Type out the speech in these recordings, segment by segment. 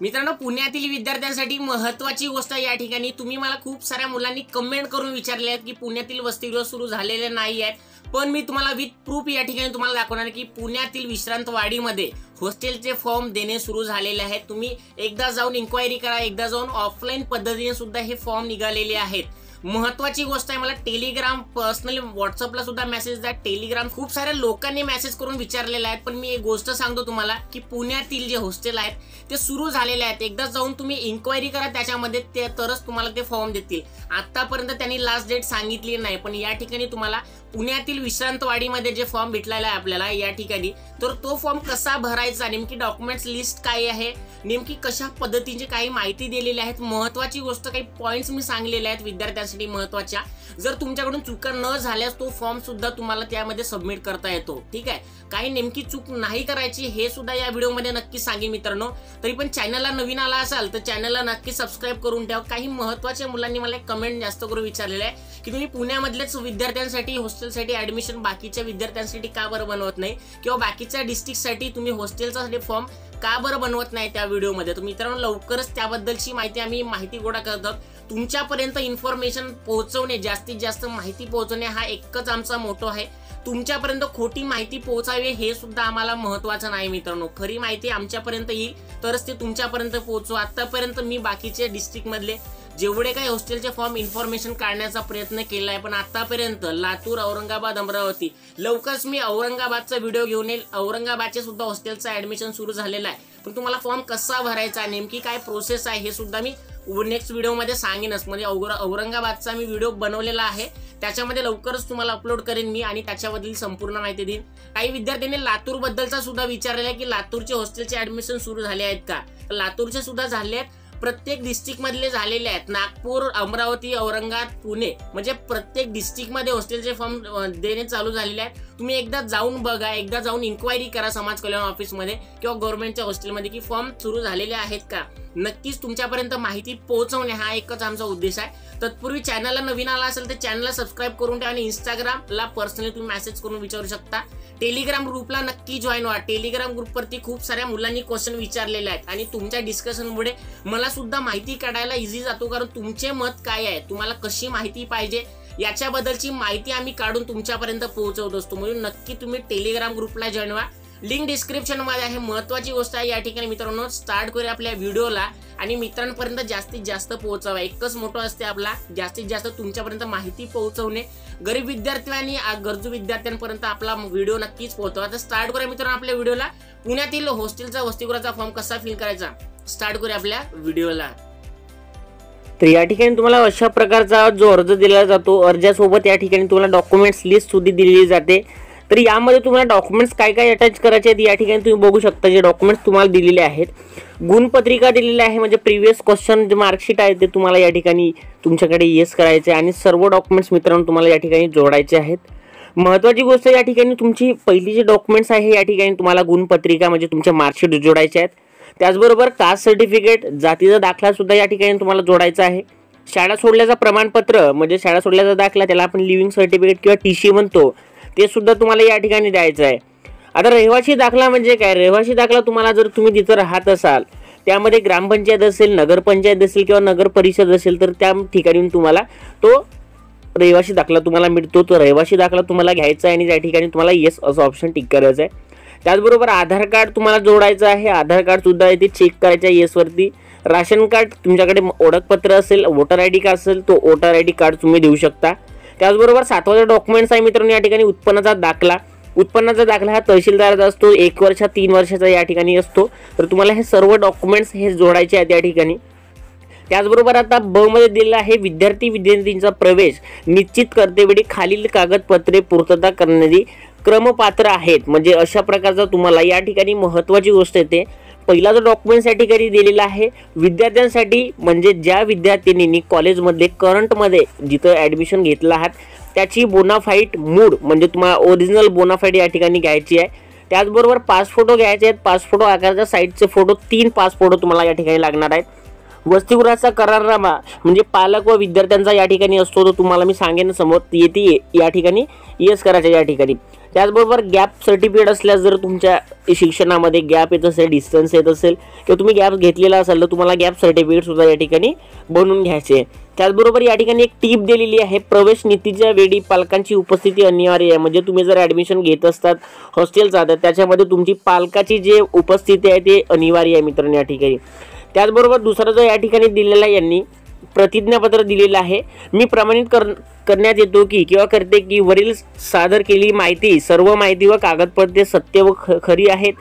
मित्रांनो पुण्यातील विद्यार्थ्यांसाठी महत्वाची गोष्ट या ठिकाणी तुम्ही मला खूप साऱ्या मुलांनी कमेंट करून विचारले आहेत की पुण्यातील वसतिगृह सुरू झालेले नाही आहेत. पण मी तुम्हाला विथ प्रूफ या ठिकाणी तुम्हाला दाखवणार की पुण्यातील विश्रांतवाडीमध्ये हॉस्टेलचे फॉर्म देणे सुरू झालेले आहेत. तुम्ही एकदा जाऊन इन्क्वायरी करा एकदा जाऊन ऑफलाईन पद्धतीने सुद्धा हे फॉर्म निघालेले आहेत. महत्वाची गोष्ट आहे. मला टेलिग्राम पर्सनली व्हॉट्सअपला सुद्धा मेसेज द्या. टेलिग्राम खूप साऱ्या लोकांनी मेसेज करून विचारलेला आहे पण मी एक गोष्ट सांगतो तुम्हाला की पुण्यातील जे हॉस्टेल आहेत ते सुरू झालेले आहेत. एकदा जाऊन तुम्ही इन्क्वायरी करा त्याच्यामध्ये ते तरच तुम्हाला ते फॉर्म देतील. आतापर्यंत त्यांनी लास्ट डेट सांगितली नाही पण या ठिकाणी तुम्हाला पुण्यातील विश्रांतवाडीमध्ये जे फॉर्म भेटलेला आहे आपल्याला या ठिकाणी तर तो फॉर्म कसा भरायचा नेमकी डॉक्युमेंट्स लिस्ट काय आहे? नेमकी कशा पद्धतीची काही माहिती दिलेली आहेत? महत्वाची गोष्ट काही पॉईंट्स मी सांगलेले आहेत विद्यार्थ्यांसाठी महत्त्वाच्या. जर तुमच्याकडून चुका न झाल्यास तो फॉर्म सुद्धा तुम्हाला त्यामध्ये सबमिट करता येतो. ठीक आहे? काही नेमकी चूक नाही करायची हे सुद्धा या व्हिडिओमध्ये नक्की सांगेन मित्रांनो. तरी पण चॅनलला नवीन आला असाल तर चॅनलला नक्की सबस्क्राईब करून ठेवा. काही महत्त्वाच्या मुलांनी मला एक कमेंट जास्त करून विचारलेलं आहे की तुम्ही पुण्यामधल्याच विद्यार्थ्यांसाठी हॉस्टेलसाठी ऍडमिशन बाकीच्या विद्यार्थ्यांसाठी का बरं बनवत नाही? किंवा बाकीच्या डिस्ट्रिक्टसाठी तुम्ही हॉस्टेलचा फॉर्म का बरं बनवत नाही त्या व्हिडिओमध्ये. तर मित्रांनो लवकरच त्याबद्दलची माहिती आम्ही माहिती गोळा करत आहोत. तुमच्यापर्यंत इन्फॉर्मेशन पोहोचवणे जास्तीत जास्त माहिती पोहोचवणे हा एकच आमचा मोठो आहे. तुमच्यापर्यंत खोटी माहिती पोहोचावी हे सुद्धा आम्हाला महत्वाचं नाही मित्रांनो. खरी माहिती आमच्यापर्यंत येईल तरच ते तुमच्यापर्यंत पोहोचू. आतापर्यंत मी बाकीचे डिस्ट्रिक्टमधले जेवढे काही हॉस्टेलचे फॉर्म इन्फॉर्मेशन काढण्याचा प्रयत्न केला आहे पण आतापर्यंत लातूर औरंगाबाद अमरावती लवकरच मी औरंगाबादचा व्हिडिओ घेऊन येईल. औरंगाबादचे सुद्धा हॉस्टेलचं ऍडमिशन सुरू झालेलं आहे. पण तुम्हाला फॉर्म कसा भरायचा नेमकी काय प्रोसेस आहे हे सुद्धा मी नेक्स्ट व्हिडिओमध्ये सांगेनच. म्हणजे औरंगाबादचा मी व्हिडिओ बनवलेला आहे. त्याच्यामध्ये लवकरच तुम्हाला अपलोड करेन मी आणि त्याच्याबद्दल संपूर्ण माहिती देईन. काही विद्यार्थ्यांनी लातूरबद्दलचा सुद्धा विचारलेला आहे की लातूरचे हॉस्टेलचे ऍडमिशन सुरू झाले आहेत का? लातूरचे सुद्धा झाले आहेत. प्रत्येक डिस्ट्रिक्टमधले झालेले आहेत. नागपूर अमरावती औरंगाबाद पुणे. म्हणजे प्रत्येक डिस्ट्रिक्टमध्ये हॉस्टेलचे फॉर्म देणे चालू झालेले आहेत. तुम्ही एकदा जाऊन बघा एकदा जाऊन इन्क्वायरी करा समाज कल्याण ऑफिसमध्ये किंवा गव्हर्नमेंटच्या हॉस्टेलमध्ये की फॉर्म सुरू झालेले आहेत का? नक्कीच तुमच्यापर्यंत माहिती पोहोचवणे हा एकच आमचा उद्देश आहे. तत्पूर्वी चॅनलला नवीन आला असेल तर चॅनलला सबस्क्राईब करून ठेवा आणि इंस्टाग्रामला पर्सनली तुम्ही मेसेज करून विचारू शकता. टेलिग्राम ग्रुपला नक्की जॉईन व्हा. टेलिग्राम ग्रुपवरती खूप साऱ्या मुलांनी क्वेश्चन विचारलेले आहेत आणि तुमच्या डिस्कशनमुळे मला सुद्धा माहिती काढायला इझी जातो कारण तुमचे मत काय आहे? तुम्हाला कशी माहिती पाहिजे? याच्याबद्दलची माहिती आम्ही काढून तुमच्यापर्यंत पोहोचवत असतो. म्हणून नक्की तुम्ही टेलिग्राम ग्रुपला जॉईन व्हा. लिंक डिस्क्रिप्शनमध्ये आहे. महत्त्वाची गोष्ट आहे या ठिकाणी मित्रांनो स्टार्ट करूया आपल्या व्हिडिओला आणि मित्रांपर्यंत जास्तीत जास्त पोहोचवा. एकच मोठं असते आपला जास्तीत जास्त तुमच्यापर्यंत माहिती पोहोचवणे. गरीब विद्यार्थी आणि गरजू विद्यार्थ्यांपर्यंत आपला व्हिडिओ नक्कीच पोहोचवा. तर स्टार्ट करूया मित्रांनो आपल्या व्हिडिओला पुण्यातील हॉस्टेलचा वसतिगृहाचा फॉर्म कसा फिल करायचा? स्टार्ट करूया आपल्या व्हिडिओला तर या ठिकाणी तुम्हाला अशा प्रकारचा जो अर्ज दिला जातो अर्जासोबत या ठिकाणी तुम्हाला डॉक्युमेंट्स लिस्ट सुद्धा दिलेली जाते. तर यामध्ये तुम्हाला डॉक्युमेंट्स काय काय अटॅच करायचे आहेत या ठिकाणी तुम्ही बघू शकता जे डॉक्युमेंट्स तुम्हाला दिलेले आहेत. गुणपत्रिका दिलेली आहे म्हणजे प्रिव्हियस क्वेश्चन जे मार्कशीट आहे ते तुम्हाला या ठिकाणी तुमच्याकडे येस करायचे आणि सर्व डॉक्युमेंट्स मित्रांनो तुम्हाला या ठिकाणी जोडायचे आहेत. महत्त्वाची गोष्ट या ठिकाणी तुमची पहिली जे डॉक्युमेंट्स आहे या ठिकाणी तुम्हाला गुणपत्रिका म्हणजे तुमच्या मार्कशीट जोडायचे आहेत. त्याचबरोबर कास्ट सर्टिफिकेट जातीचा दाखला सुद्धा या ठिकाणी तुम्हाला जोडायचा आहे. शाळा सोडल्याचं प्रमाणपत्र म्हणजे शाळा सोडल्याचा दाखला त्याला आपण लिव्हिंग सर्टिफिकेट किंवा टी सी म्हणतो ते सुद्धा तुम्हाला या ठिकाणी द्यायचं आहे. आता रहिवाशी दाखला म्हणजे काय? रहिवासी दाखला तुम्हाला जर तुम्ही तिथं राहत असाल त्यामध्ये ग्रामपंचायत असेल नगरपंचायत असेल किंवा नगर परिषद असेल तर त्या ठिकाणी तुम्हाला तो रहिवासी दाखला तुम्हाला मिळतो. तो रहिवासी दाखला तुम्हाला घ्यायचा आहे आणि त्या ठिकाणी तुम्हाला येस असं ऑप्शन टिक करायचं आहे. त्याचबरोबर आधार कार्ड तुम्हाला जोडायचं आहे. आधार कार्डसुद्धा इथे चेक करायचं आहे येसवरती राशन कार्ड तुमच्याकडे ओळखपत्र असेल वोटर आय डी कार्ड असेल तो वोटर आय डी कार्ड तुम्ही देऊ शकता. त्याचबरोबर सातवाचा डॉक्युमेंट्स आहे मित्रांनो या ठिकाणी उत्पन्नाचा दाखला. उत्पन्नाचा दाखला हा तहसीलदाराचा असतो एक वर्ष तीन वर्षाचा या ठिकाणी असतो. तर तुम्हाला हे सर्व डॉक्युमेंट्स हे जोडायचे आहेत या ठिकाणी. त्याचबरोबर आता ब मध्ये दिलेला आहे विद्यार्थी विद्यार्थींचा प्रवेश निश्चित करतेवेळी खालील कागदपत्रे पूर्तता करण्याची क्रमपात्र आहेत. म्हणजे अशा प्रकारचा तुम्हाला या ठिकाणी महत्त्वाची गोष्ट येते. पहिला जो डॉक्युमेंट्स या ठिकाणी दिलेला आहे विद्यार्थ्यांसाठी म्हणजे ज्या विद्यार्थिनींनी कॉलेजमध्ये करंटमध्ये जिथं ॲडमिशन घेतलं आहात त्याची बोनाफाईट मूड म्हणजे तुम्हाला ओरिजिनल बोनाफाईट या ठिकाणी घ्यायची आहे. त्याचबरोबर पाच फोटो घ्यायचे आहेत. पाच फोटो आकाराच्या साईडचे फोटो तीन पाच फोटो तुम्हाला या ठिकाणी लागणार आहेत. वसतिगृहाचा करारनामा म्हणजे पालक व विद्यार्थ्यांचा या ठिकाणी असतो तो तुम्हाला मी सांगेन समोर. येते या ठिकाणी येस करायचा या ठिकाणी. त्याचबरोबर गॅप सर्टिफिकेट असल्यास जर तुमच्या शिक्षणामध्ये गॅप येत असेल डिस्टन्स येत असेल किंवा तुम्ही गॅप घेतलेला असाल तर तुम्हाला गॅप सर्टिफिकेटसुद्धा या ठिकाणी बनवून घ्यायचे आहे. त्याचबरोबर या ठिकाणी एक टीप दिलेली आहे प्रवेश नीतीच्या वेळी पालकांची उपस्थिती अनिवार्य आहे म्हणजे तुम्ही जर ॲडमिशन घेत असतात हॉस्टेलचा तर त्याच्यामध्ये तुमची पालकाची जे उपस्थिती आहे ते अनिवार्य आहे मित्रांनो या ठिकाणी त्याचबरोबर दुसरा जो या ठिकाणी दिलेला आहे यांनी प्रतिज्ञापत्र दिलेलं आहे. मी प्रमाणित कर करण्यात येतो की किंवा करते की वरील सादर केलेली माहिती सर्व माहिती व कागदपत्रे सत्य व ख खरी आहेत.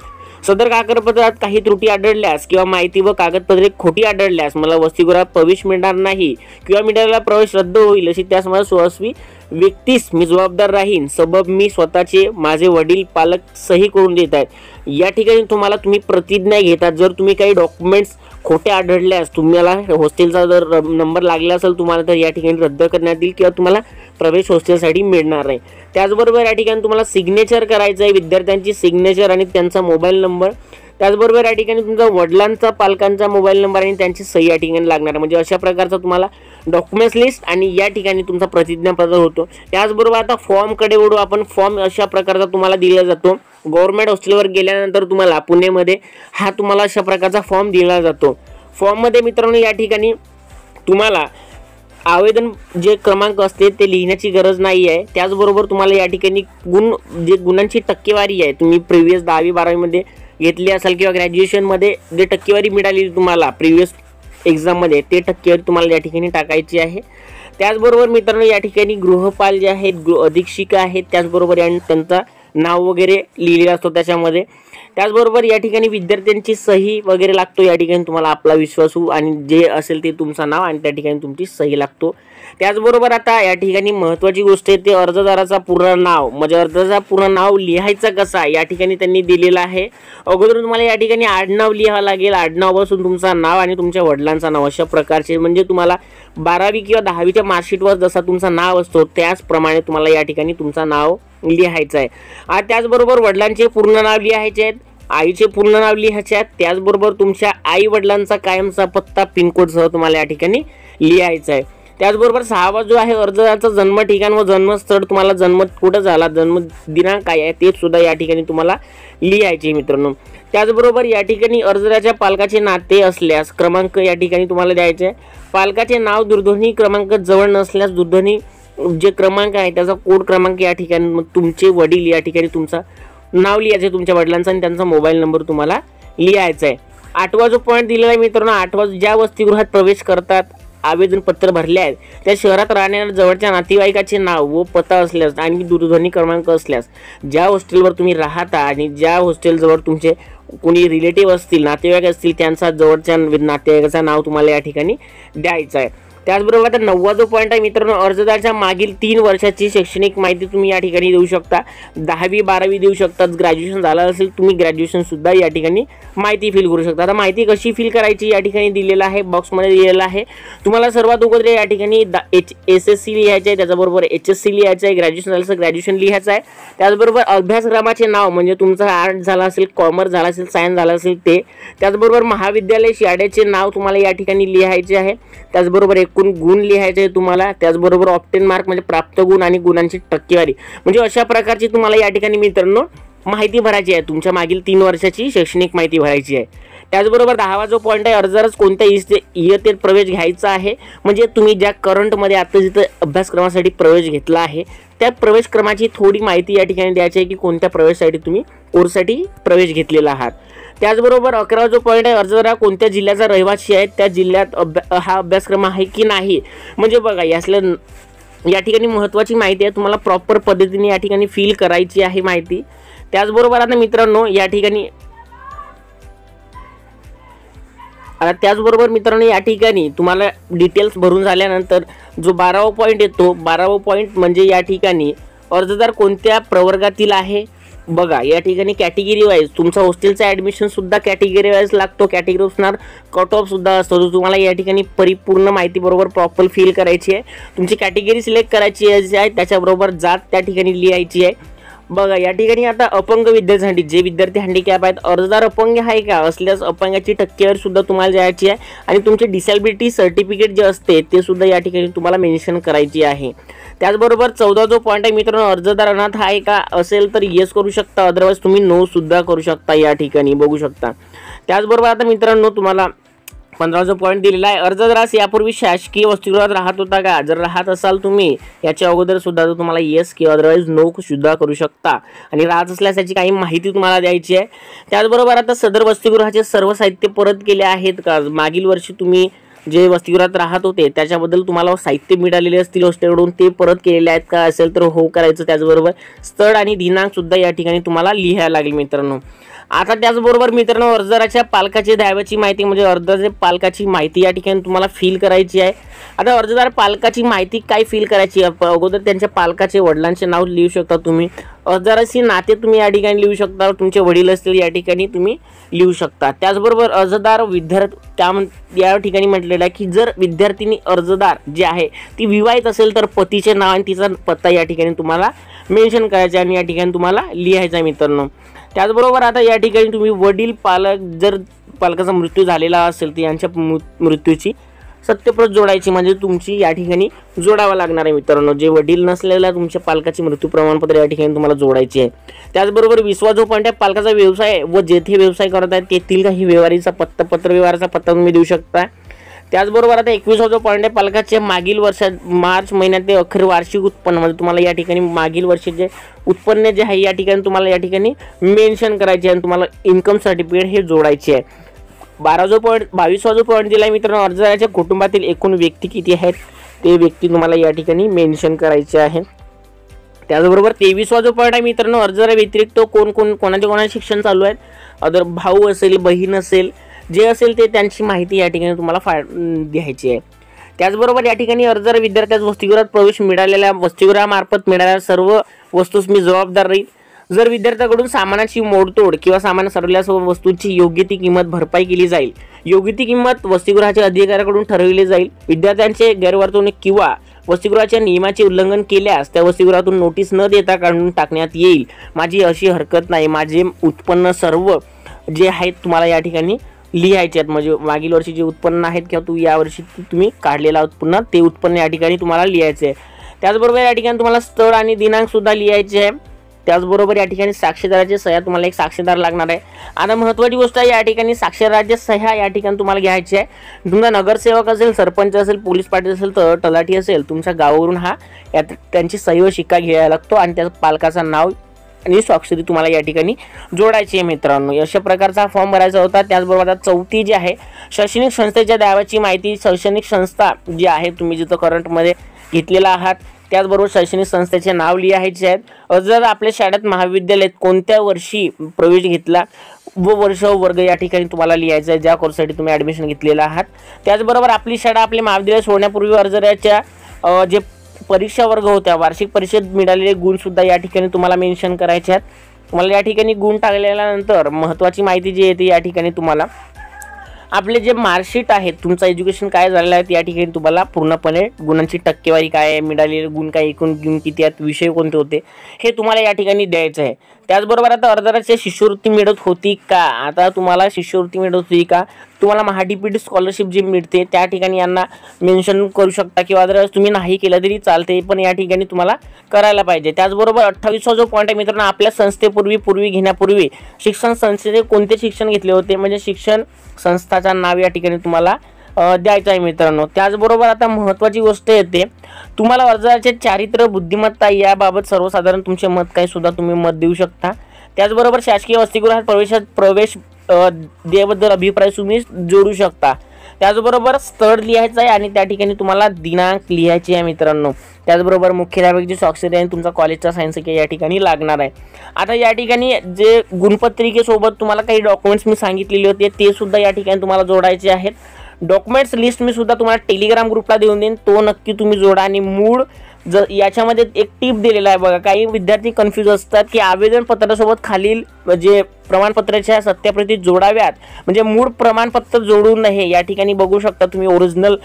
सदर कागदपत्रात काही त्रुटी आढळल्यास किंवा माहिती व कागदपत्रे खोटी आढळल्यास मला वसतिगृहात प्रवेश मिळणार नाही किंवा मिळालेला प्रवेश रद्द होईल अशी त्यास मला सुवासवी व्यक्तीस मी जबाबदार राहीन सबब मी स्वतःचे माझे वडील पालक सही करून देत आहेत. या ठिकाणी तुम्हाला तुम्ही प्रतिज्ञा घेतात. जर तुम्ही काही डॉक्युमेंट्स खोटे आढळल्यास तुम्हाला हॉस्टेलचा जर नंबर लागला असेल तुम्हाला तर या ठिकाणी रद्द करण्यात येईल किंवा तुम्हाला प्रवेश हॉस्टेलसाठी मिळणार नाही. त्याचबरोबर या ठिकाणी तुम्हाला सिग्नेचर करायचं आहे विद्यार्थ्यांची सिग्नेचर आणि त्यांचा मोबाईल नंबर त्याचबरोबर या ठिकाणी तुमचा वडिलांचा पालकांचा मोबाईल नंबर आणि त्यांची सही या ठिकाणी लागणार म्हणजे अशा प्रकारचा तुम्हाला डॉक्युमेंट्स लिस्ट आणि या ठिकाणी तुमचा प्रतिज्ञापत्र होतो. त्याचबरोबर आता फॉर्मकडे वळू आपण. फॉर्म अशा प्रकारचा तुम्हाला दिला जातो. गव्हर्नमेंट हॉस्टेलवर गेल्यानंतर तुम्हाला पुणेमध्ये हा तुम्हाला अशा प्रकारचा फॉर्म दिला जातो. फॉर्ममध्ये मित्रांनो या ठिकाणी तुम्हाला आवेदन जे क्रमांक असते ते लिहिण्याची गरज नाही आहे. त्याचबरोबर तुम्हाला या ठिकाणी गुण जे गुणांची टक्केवारी आहे तुम्ही प्रिव्हियस दहावी बारावीमध्ये घेतली असाल किंवा ग्रॅज्युएशनमध्ये जे टक्केवारी मिळाली तुम्हाला प्रिव्हियस एक्झाममध्ये ते टक्केवारी तुम्हाला या ठिकाणी टाकायची आहे. त्याचबरोबर मित्रांनो या ठिकाणी गृहपाल जे आहेत गृह अधीक्षिका आहेत त्याचबरोबर या त्यांचा नाव वगैरे लिहिलेला असतो त्याच्यामध्ये. त्याचबरोबर या ठिकाणी विद्यार्थ्यांची सही वगैरे लागतो या ठिकाणी तुम्हाला आपला विश्वासू आणि जे असेल ते तुमचं नाव आणि त्या ठिकाणी तुमची सही लागतो. त्याचबरोबर आता या ठिकाणी महत्त्वाची गोष्ट आहे ते अर्जदाराचा पूर्ण नाव म्हणजे अर्जदाराचा पूर्ण नाव लिहायचं कसा या ठिकाणी त्यांनी दिलेलं आहे. अगोदर तुम्हाला या ठिकाणी आडनाव लिहावं लागेल. आडनावापासून तुमचं नाव आणि तुमच्या वडिलांचं नाव अशा प्रकारचे. म्हणजे तुम्हाला बारावी किंवा दहावीच्या मार्कशीटवर जसा तुमचं नाव असतो त्याचप्रमाणे तुम्हाला या ठिकाणी तुमचं नाव लिहायचं आहे. आणि त्याचबरोबर वडिलांचे पूर्ण नाव लिहायचे आहेत आईचे पूर्ण नाव लिहायचे आहेत. त्याचबरोबर तुमच्या आई वडिलांचा कायमचा पत्ता पिनकोडसह तुम्हाला या ठिकाणी लिहायचा आहे. त्याचबरोबर सहावा जो आहे अर्जदाराचं जन्म ठिकाण व जन्मस्थळ तुम्हाला जन्म कुठं झाला जन्म दिनांक काय आहे ते सुद्धा या ठिकाणी तुम्हाला लिहायचे मित्रांनो. त्याचबरोबर या ठिकाणी अर्जदाराच्या पालकाचे नाते असल्यास क्रमांक या ठिकाणी तुम्हाला द्यायचे आहे. पालकाचे नाव दूरध्वनी क्रमांक जवळ नसल्यास दूरध्वनी जे क्रमांक आहे त्याचा कोड क्रमांक या ठिकाणी मग तुमचे वडील या ठिकाणी तुमचा नाव लिहायचं आहे तुमच्या वडिलांचा आणि त्यांचा मोबाईल नंबर तुम्हाला लिहायचा आहे. आठवा जो पॉईंट दिलेला आहे मित्रांनो आठवा ज्या वसतिगृहात प्रवेश करतात आवेदनपत्र भरले आहेत. त्या शहरात राहणाऱ्या जवळच्या नातेवाईकाचे नाव व पत्ता असल्यास आणि दूरध्वनी क्रमांक असल्यास ज्या हॉस्टेलवर तुम्ही राहता आणि ज्या हॉस्टेलजवळ तुमचे कोणी रिलेटिव्ह असतील नातेवाईक असतील त्यांचा जवळच्या नातेवाईकाचं नाव तुम्हाला या ठिकाणी द्यायचं आहे. त्याचबरोबर आता नव्वद जो पॉईंट आहे. मित्रांनो अर्जदारच्या मागील तीन वर्षाची शैक्षणिक माहिती तुम्ही या ठिकाणी देऊ शकता. दहावी बारावी देऊ शकता. ग्रॅज्युएशन झालं असेल तुम्ही ग्रॅज्युएशनसुद्धा या ठिकाणी माहिती फिल करू शकता. आता माहिती कशी फिल करायची या ठिकाणी दिलेलं आहे बॉक्समध्ये दिलेलं आहे. तुम्हाला सर्वात अगोदर या ठिकाणी the H S S C लिहायचं आहे. त्याच्याबरोबर एच एस सी लिहायचं आहे. ग्रॅज्युएशन झालं असेल ग्रॅज्युएशन लिहायचं आहे. त्याचबरोबर अभ्यासक्रमाचे नाव म्हणजे तुमचं आर्ट झालं असेल कॉमर्स झालं असेल सायन्स झालं असेल ते. त्याचबरोबर महाविद्यालय शाळेचे नाव तुम्हाला या ठिकाणी लिहायचे आहे. त्याचबरोबर एकूण गुण लिहायचे आहे तुम्हाला त्याचबरोबर ऑप्टेन मार्क म्हणजे प्राप्त गुण आणि गुणांची टक्केवारी. म्हणजे अशा प्रकारची तुम्हाला या ठिकाणी मित्रांनो माहिती भरायची आहे. तुमच्या मागील तीन वर्षाची शैक्षणिक माहिती भरायची आहे. त्याचबरोबर दहावा जो पॉईंट आहे अर्जदारच कोणत्या इस्ते इयत्तेत प्रवेश घ्यायचा आहे? म्हणजे तुम्ही ज्या करंटमध्ये आता जिथं अभ्यासक्रमासाठी प्रवेश घेतला आहे त्या प्रवेशक्रमाची थोडी माहिती या ठिकाणी द्यायची आहे की कोणत्या प्रवेशसाठी तुम्ही कोर्ससाठी प्रवेश घेतलेला आहात. त्याचबरोबर अकरावा जो पॉईंट आहे अर्जदार कोणत्या जिल्ह्याचा रहिवासी आहे त्या जिल्ह्यात अभ्या हा अभ्यासक्रम आहे की नाही? म्हणजे बघा यासल्या या ठिकाणी महत्त्वाची माहिती आहे तुम्हाला प्रॉपर पद्धतीने या ठिकाणी फील करायची आहे माहिती. त्याचबरोबर आता मित्रांनो या ठिकाणी आता त्याचबरोबर मित्रांनो या ठिकाणी तुम्हाला डिटेल्स भरून झाल्यानंतर जो बारावा पॉईंट येतो बारावा पॉईंट म्हणजे या ठिकाणी अर्जदार कोणत्या प्रवर्गातील आहे? बघा या ठिकाणी कॅटेगरी वाईज तुमचा हॉस्टेलचा ॲडमिशन सुद्धा कॅटेगरी वाईज लागतो. कॅटेगरी असणार कट ऑफ सुद्धा असतो. जो तुम्हाला या ठिकाणी परिपूर्ण माहिती बरोबर प्रॉपर फील करायची आहे. तुमची कॅटेगरी सिलेक्ट करायची आहे त्याच्याबरोबर जात त्या ठिकाणी लिहायची आहे. बघा या ठिकाणी आता अपंग विद्यार्थ्यांसाठी जे विद्यार्थी हँडिकॅप आहेत अर्जदार अपंग आहे का? असल्यास अपंगाची टक्केवारी सुद्धा तुम्हाला जायची आहे. आणि तुमचे डिसॅबिलिटी सर्टिफिकेट जे असते ते सुद्धा या ठिकाणी तुम्हाला मेन्शन करायची आहे. त्याचबरोबर चौदा जो पॉईंट आहे मित्रांनो अर्जदार अनाथ आहे का असेल तर येस करू शकता. अदरवाईज तुम्ही नो सुद्धा करू शकता या ठिकाणी बघू शकता. त्याचबरोबर आता मित्रांनो तुम्हाला पंधरा जो पॉईंट दिलेला आहे अर्जदारास यापूर्वी शासकीय वसतिगृहात राहत होता का? जर राहत असाल तुम्ही याच्या अगोदर सुद्धा तर तुम्हाला येस किंवा अदरवाईज नो सुद्धा करू शकता. आणि राहत असल्यास याची काही माहिती तुम्हाला द्यायची आहे. त्याचबरोबर आता सदर वसतिगृहाचे सर्व साहित्य परत केले आहेत का? मागील वर्षी तुम्ही जे वसतिगृहात राहत होते त्याच्याबद्दल तुम्हाला साहित्य मिळालेले असतील हॉस्टेलकडून ते परत केलेले आहेत का? असेल तर हो करायचं त्याचबरोबर. स्थळ आणि दिनांकसुद्धा या ठिकाणी तुम्हाला लिहायला लागेल मित्रांनो. आता त्याचबरोबर मित्रांनो अर्जदाराच्या पालकाची द्याव्याची माहिती म्हणजे अर्जदार पालकाची माहिती या ठिकाणी तुम्हाला फिल करायची आहे. आता अर्जदार पालकाची माहिती काय फिल करायची आहे? अगोदर त्यांच्या पालकाचे वडिलांचे नाव लिहू शकता तुम्ही. अर्जदाराशी नाते तुम्ही या ठिकाणी लिहू शकता. तुमचे वडील असतील या ठिकाणी तुम्ही लिहू शकता. त्याचबरोबर अर्जदार विद्यार्थी त्या या ठिकाणी म्हटलेलं आहे की जर विद्यार्थिनी अर्जदार जे आहे ती विवाहित असेल तर पतीचे नाव आणि तिचा पत्ता या ठिकाणी तुम्हाला मेन्शन करायचे आणि या ठिकाणी तुम्हाला लिहायचं आहे मित्रांनो. त्याचबरोबर आता या ठिकाणी तुम्ही वडील पालक जर पालकाचा मृत्यू झालेला असेल तर यांच्या मृत्यूची सत्यप्रत जोडायची म्हणजे तुमची या ठिकाणी जोडावं लागणार आहे मित्रांनो. जे वडील नसलेल्या तुमच्या पालकाची मृत्यू प्रमाणपत्र या ठिकाणी तुम्हाला जोडायची आहे. त्याचबरोबर विश्वा जो पॉईंट आहे पालकाचा व्यवसाय व जेथे व्यवसाय करत आहेत तेथील काही व्यवहारीचा पत्ता पत्र व्यवहाराचा पत्ता तुम्ही देऊ शकता. त्याचबरोबर आता एकवीसा जो पॉईंट आहे पालकाचे मागील वर्षात मार्च महिन्यात ते अखेर वार्षिक उत्पन्न म्हणजे तुम्हाला या ठिकाणी मागील वर्षाचे उत्पन्न जे आहे या ठिकाणी तुम्हाला या ठिकाणी मेन्शन करायचे आणि तुम्हाला इन्कम सर्टिफिकेट हे जोडायचे आहे. बारा जो पॉईंट बावीसवा जो पॉईंट दिला आहे मित्रांनो अर्जदाराच्या कुटुंबातील एकूण व्यक्ती किती आहेत ते व्यक्ती तुम्हाला या ठिकाणी मेन्शन करायचे आहे. त्याचबरोबर तेवीसवा जो पॉईंट आहे मित्रांनो अर्जदारा व्यतिरिक्त कोण कोण कोणाचे कोणाचे शिक्षण चालू आहेत? अदर भाऊ असेल बहीण असेल जे असेल ते त्यांची माहिती या ठिकाणी तुम्हाला फा द्यायची आहे. त्याचबरोबर या ठिकाणी अर्जदार विद्यार्थ्यास वसतिगृहात प्रवेश मिळालेल्या वसतिगृहामार्फत मिळालेल्या सर्व वस्तूस मी जबाबदार राहील. जर विद्यार्थ्याकडून सामानाची मोडतोड किंवा सामान सरल्यास वस्तूंची योग्य ती किंमत भरपाई केली जाईल. योग्य ती किंमत वसतिगृहाच्या अधिकाऱ्याकडून ठरविली जाईल. विद्यार्थ्यांचे गैरवर्तवणूक किंवा वसतिगृहाच्या नियमाचे उल्लंघन केल्यास त्या वसतिगृहातून नोटीस न देता काढून टाकण्यात येईल. माझी अशी हरकत नाही. माझे उत्पन्न सर्व जे आहेत तुम्हाला या ठिकाणी लिहायचे आहेत. म्हणजे मागील वर्षी जे उत्पन्न आहेत किंवा तू यावर्षी तुम्ही काढलेला उत्पन्न ते उत्पन्न या ठिकाणी तुम्हाला लिहायचे आहे. त्याचबरोबर या ठिकाणी तुम्हाला स्थळ आणि दिनांक सुद्धा लिहायचे आहे. त्याचबरोबर या ठिकाणी साक्षीदाराचे सह्या तुम्हाला एक साक्षीदार लागणार आहे. आता महत्त्वाची गोष्ट आहे या ठिकाणी साक्षीदाराच्या सह्या या ठिकाणी तुम्हाला घ्यायची आहे. तुमचा नगरसेवक असेल सरपंच असेल पोलीस पाटील असेल तर तलाठी असेल तुमच्या गावावरून हा यात त्यांची सही व शिक्का घ्यायला लागतो आणि त्या पालकाचं नाव आणि स्वाक्षरी तुम्हाला या ठिकाणी जोडायची आहे मित्रांनो. अशा प्रकारचा फॉर्म भरायचा होता. त्याचबरोबर आता चौथी जी आहे शैक्षणिक संस्थेच्या द्यावाची माहिती शैक्षणिक संस्था जी आहे तुम्ही जिथं करंटमध्ये घेतलेला आहात त्याचबरोबर शैक्षणिक संस्थेचे नाव लिहायचे आहेत. जर आपल्या शाळेत महाविद्यालयात कोणत्या वर्षी प्रवेश घेतला व वर्ष वर्ग या ठिकाणी तुम्हाला लिहायचं आहे ज्या कोर्ससाठी तुम्ही ॲडमिशन घेतलेलं आहात. त्याचबरोबर आपली शाळा आपले महाविद्यालय सोडण्यापूर्वी अर्जदाराच्या जे परीक्षा वर्ग होत्या. वार्षिक परीक्षेत मिळालेले गुणसुद्धा या ठिकाणी तुम्हाला मेन्शन करायचे आहेत. तुम्हाला या ठिकाणी गुण टाकलेल्यानंतर महत्त्वाची माहिती जी येते या ठिकाणी तुम्हाला. आपले जे मार्कशीट आहेत तुमचं एज्युकेशन काय झालेलं आहे या ठिकाणी तुम्हाला पूर्णपणे गुणांची टक्केवारी काय आहे मिळालेले गुण काय एकूण गुण किती आहेत विषय कोणते होते हे तुम्हाला या ठिकाणी द्यायचं आहे. त्याचबरोबर आता अर्धराची शिष्यवृत्ती मिळत होती का? आता तुम्हाला शिष्यवृत्ती मिळत होती का? तुम्हाला महाडीपीठ स्कॉलरशिप जी मिळते त्या ठिकाणी यांना मेन्शन करू शकता किंवा जर तुम्ही नाही केलं तरी चालते पण या ठिकाणी तुम्हाला करायला पाहिजे. त्याचबरोबर अठ्ठावीसवा जो पॉईंट आहे मित्रांनो आपल्या संस्थेपूर्वी पूर्वी घेण्यापूर्वी शिक्षण संस्थेचे कोणते शिक्षण घेतले होते? म्हणजे शिक्षण संस्थाचा नाव या ठिकाणी तुम्हाला द्यायचं आहे मित्रांनो. त्याचबरोबर आता महत्त्वाची गोष्ट येते. तुम्हाला अर्जाचे चारित्र्य बुद्धिमत्ता याबाबत सर्वसाधारण तुमचे मत काय सुद्धा तुम्ही मत देऊ शकता. त्याचबरोबर शासकीय वसतिगृहात प्रवेशात प्रवेश देबद्दल अभिप्राय तुम्ही जोडू शकता. त्याचबरोबर स्थळ लिहायचं आहे आणि त्या ठिकाणी तुम्हाला दिनांक लिहायची आहे मित्रांनो. त्याचबरोबर मुख्याध्यापकाची स्वाक्षरी आणि तुमचा कॉलेजचा सायन्स या ठिकाणी लागणार आहे. आता या ठिकाणी जे गुणपत्रिकेसोबत तुम्हाला काही डॉक्युमेंट्स मी सांगितलेले होते ते सुद्धा या ठिकाणी तुम्हाला जोडायचे आहेत. डॉक्युमेंट्स लिस्ट मी सुद्धा तुम्हाला टेलिग्राम ग्रुपला देऊन देईन. तो नक्की तुम्ही जोडा आणि मूळ ज याच्यामध्ये एक टीप दिलेला आहे बघा. काही विद्यार्थी कन्फ्यूज असतात की आवेदन पत्रासोबत खालील जे प्रमाणपत्राच्या सत्याप्रती जोडाव्यात. म्हणजे मूळ प्रमाणपत्र जोडू नये. या ठिकाणी बघू शकता तुम्ही ओरिजिनल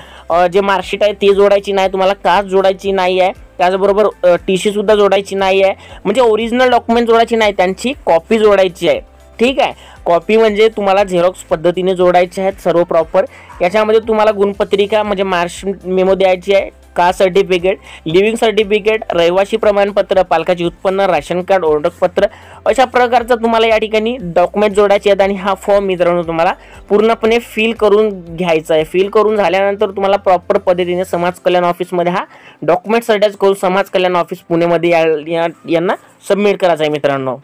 जे मार्कशीट आहे ते जोडायची नाही तुम्हाला कास्ट जोडायची नाही आहे. त्याचबरोबर टी सी सुद्धा जोडायची नाही आहे. म्हणजे ओरिजिनल डॉक्युमेंट जोडायची नाही त्यांची कॉपी जोडायची आहे. ठीक आहे? कॉपी म्हणजे तुम्हाला झेरॉक्स पद्धतीने जोडायचे आहेत सर्व प्रॉपर याच्यामध्ये तुम्हाला गुणपत्रिका म्हणजे मार्क्स मेमो द्यायची आहे का सर्टिफिकेट लिव्हिंग सर्टिफिकेट रहिवासी प्रमाणपत्र पालकाचे उत्पन्न राशन कार्ड ओळखपत्र. अशा प्रकारचं तुम्हाला या ठिकाणी डॉक्युमेंट जोडायचे आहेत आणि हा फॉर्म मित्रांनो तुम्हाला पूर्णपणे फिल करून घ्यायचा आहे. फिल करून झाल्यानंतर तुम्हाला प्रॉपर पद्धतीने समाज कल्याण ऑफिसमध्ये हा डॉक्युमेंट्स अटॅच करून समाज कल्याण ऑफिस पुणेमध्ये या- यांना सबमिट करायचा आहे मित्रांनो.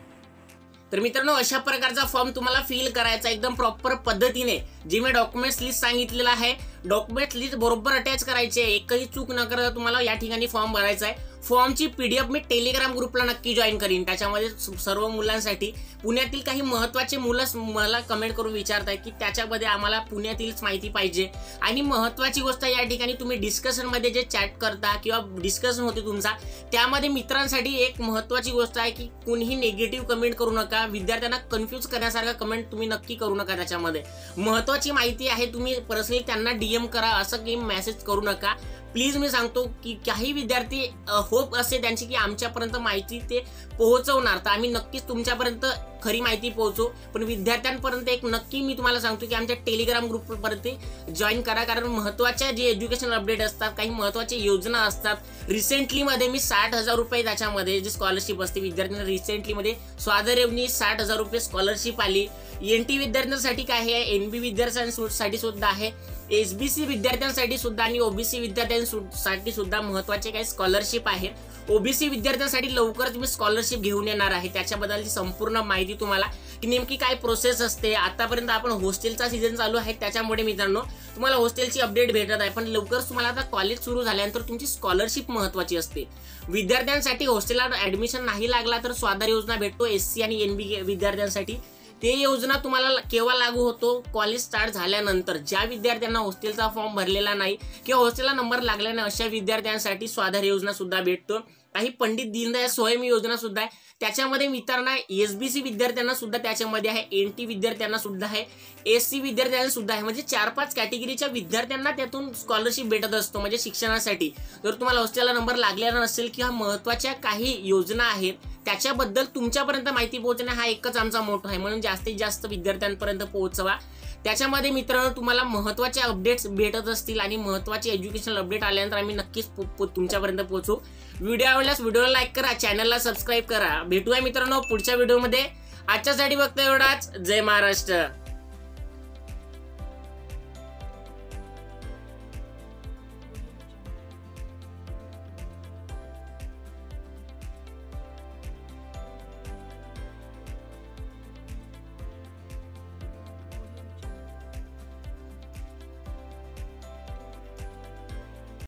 तर मित्रांनो अशा प्रकारचा फॉर्म तुम्हाला फिल करायचा एकदम प्रॉपर पद्धतीने जे मी डॉक्युमेंट्स लिस्ट सांगितलेलं आहे. डॉक्युमेंट्स लिस्ट बरोबर अटॅच करायचे एकही चूक न करता तुम्हाला या ठिकाणी फॉर्म भरायचा आहे. फॉर्मची पीडीएफ मी टेलिग्राम ग्रुपला नक्की जॉईन करीन. त्याच्यामध्ये सर्व मुलांसाठी पुण्यातील काही महत्त्वाचे मुलं मला कमेंट करून विचारत आहेत की त्याच्यामध्ये आम्हाला पुण्यातीलच माहिती पाहिजे. आणि महत्त्वाची गोष्ट या ठिकाणी तुम्ही डिस्कशनमध्ये जे चॅट करता किंवा डिस्कशन होते तुमचा त्यामध्ये मित्रांसाठी एक महत्त्वाची गोष्ट आहे की कुणीही निगेटिव्ह कमेंट करू नका. विद्यार्थ्यांना कन्फ्यूज करण्यासारखा कमेंट तुम्ही नक्की करू नका त्याच्यामध्ये. महत्त्वाची माहिती आहे तुम्ही पर्सनली त्यांना डीएम करा असं काही मेसेज करू नका. प्लीज मी सांगतो की काही विद्यार्थी होप असे त्यांची की आमच्यापर्यंत माहिती ते पोहोचवणार. तर आम्ही नक्कीच तुमच्यापर्यंत खरी माहिती पोहोचू. पण विद्यार्थ्यांपर्यंत एक नक्की मी तुम्हाला सांगतो की आमच्या टेलिग्राम ग्रुपपर्यंत जॉईन करा. कारण महत्त्वाच्या जे एज्युकेशन अपडेट असतात काही महत्त्वाच्या योजना असतात. रिसेंटली मध्ये मी साठ हजार रुपये त्याच्यामध्ये जी स्कॉलरशिप असते विद्यार्थ्यांना रिसेंटली मध्ये स्वादरेवनी साठ हजार रुपये स्कॉलरशिप आली. एन टी विद्यार्थ्यांसाठी काय आहे? एन बी विद्यार्थ्यांसाठी सुद्धा आहे. एस बी सी विद्यार्थ्यांसाठी सुद्धा आणि ओबीसी विद्यार्थ्यांसाठी सुद्धा महत्त्वाचे काही स्कॉलरशिप आहेत ओबीसी विद्यार्थ्यांसाठी लवकरच मी स्कॉलरशिप घेऊन येणार आहे. त्याच्याबद्दलची संपूर्ण माहिती तुम्हाला. की नेमकी काय प्रोसेस असते? आतापर्यंत आपण हॉस्टेलचा सीझन चालू आहे. त्याच्यामुळे मित्रांनो तुम्हाला हॉस्टेलची अपडेट भेटत आहे. पण लवकरच तुम्हाला आता कॉलेज सुरू झाल्यानंतर तुमची स्कॉलरशिप महत्वाची असते. विद्यार्थ्यांसाठी हॉस्टेलला ऍडमिशन नाही लागला तर स्वाधार योजना भेटतो. एस सी आणि एन बी विद्यार्थ्यांसाठी. ते योजना तुम्हाला केव्हा लागू होतो? कॉलेज स्टार्ट झाल्यानंतर. ज्या विद्यार्थ्यांना हॉस्टेलचा फॉर्म भरलेला नाही किंवा हॉस्टेलला नंबर लागला नाही अशा विद्यार्थ्यांसाठी स्वाधार योजना सुद्धा भेटतो. काही पंडित दीनदयाळ स्वयं योजना सुद्धा आहे. त्याच्यामध्ये मित्रांना एस बी सी विद्यार्थ्यांना सुद्धा त्याच्यामध्ये आहे एन टी विद्यार्थ्यांना सुद्धा आहे एस सी विद्यार्थ्यांना सुद्धा आहे. म्हणजे चार पाच कॅटेगरीच्या विद्यार्थ्यांना त्यातून स्कॉलरशिप भेटत असतो म्हणजे शिक्षणासाठी. जर तुम्हाला हॉस्टेलला नंबर लागलेला नसेल किंवा महत्त्वाच्या काही योजना आहेत त्याच्याबद्दल तुमच्यापर्यंत माहिती पोहोचणे हा एकच आमचा मोठा आहे. म्हणून जास्तीत जास्त विद्यार्थ्यांपर्यंत पोहोचवा. त्याच्यामध्ये मित्रांनो तुम्हाला महत्त्वाचे अपडेट्स भेटत असतील आणि महत्त्वाचे एज्युकेशनल अपडेट आल्यानंतर आम्ही नक्कीच तुमच्यापर्यंत पोहोचू. व्हिडिओ आवडल्यास व्हिडिओला लाईक करा चॅनलला सबस्क्राईब करा. भेटूया मित्रांनो पुढच्या व्हिडिओमध्ये आजच्यासाठी फक्त एवढाच. जय महाराष्ट्र.